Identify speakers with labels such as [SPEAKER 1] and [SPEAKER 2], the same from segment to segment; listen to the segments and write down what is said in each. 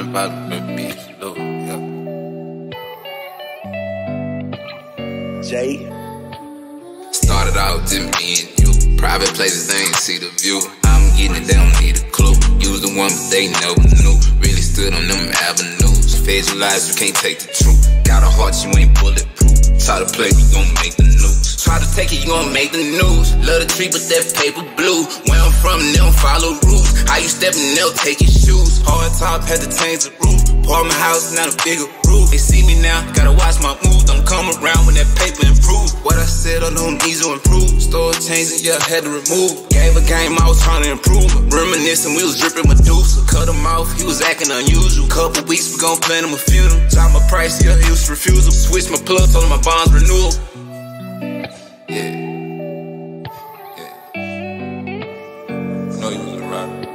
[SPEAKER 1] I'm about to be low, yeah.
[SPEAKER 2] Jay.
[SPEAKER 1] Started out just me and you. Private places, they ain't see the view. I'm getting it, they don't need a clue. Use the one, but they never knew. Really stood on them avenues. Fed your lies, you can't take the truth. Got a heart, you ain't bulletproof. Try to play, you gon' make the news. Try to take it, you gon' make the news. Love the tree, but that paper blue. Where I'm from, they don't follow rules. How you stepping, they'll take your shoes. Hard top, had to change the roof. Part my house, not a bigger roof. They see me now, gotta watch my moves. Don't come around when that paper improves. What I said on them needs to improve. Store changing, yeah, had to remove. Gave a game, I was trying to improve. Reminiscing, we was dripping Medusa. Cut him off, he was acting unusual. Couple weeks, we gon' plan him a funeral. Drop my price, yeah, he was refusal. Switch my plug, told him my bonds renewal. Know you was a rapper.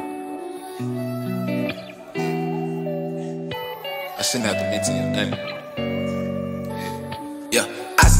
[SPEAKER 1] I shouldn't have to mention your name.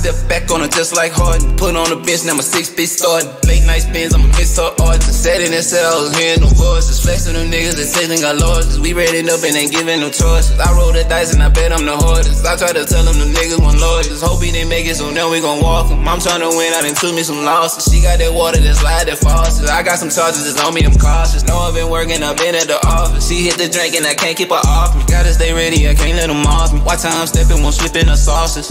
[SPEAKER 1] Step back on her just like Harden. Put on the bench, now my six bitch starting. Late night spins, I'ma miss her art. Said in cell, hearing no voices. Flexing them niggas that say they got losses. We rated up and ain't giving no choices. I roll the dice and I bet I'm the hardest. I try to tell them the niggas want lawyers. He didn't make it, so now we gon' walk him. I'm tryna win, I done took me some losses. She got that water that's slide that faucet. I got some charges that's on me, I'm cautious. Know I've been working, I've been at the office. She hit the drink and I can't keep her off me. Gotta stay ready, I can't let them off me. How I'm stepping, won't slip in the sauces.